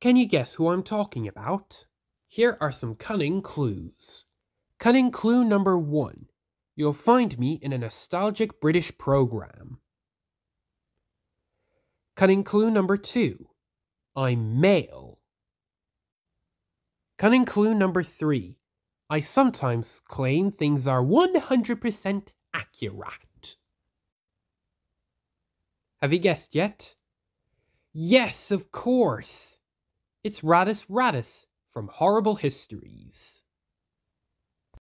Can you guess who I'm talking about? Here are some cunning clues. Cunning clue number one You'll find me in a nostalgic British program. Cunning clue number two I'm male. Cunning clue number three I sometimes claim things are 100% accurate. Have you guessed yet? Yes, of course. It's Rattus Rattus from Horrible Histories.